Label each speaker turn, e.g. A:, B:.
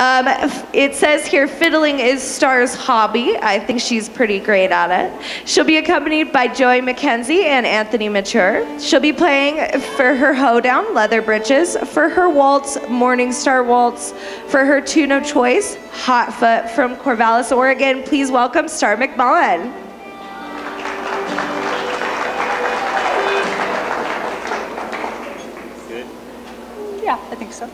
A: Um, it says here, fiddling is Starr's hobby. I think she's pretty great at it. She'll be accompanied by Joey McKenzie and Anthony Mature. She'll be playing for her hoedown, Leather Britches, for her waltz, Morning Star Waltz, for her tune of choice, Hot Foot from Corvallis, Oregon. Please welcome Starr McMullen.
B: Yeah, I think so.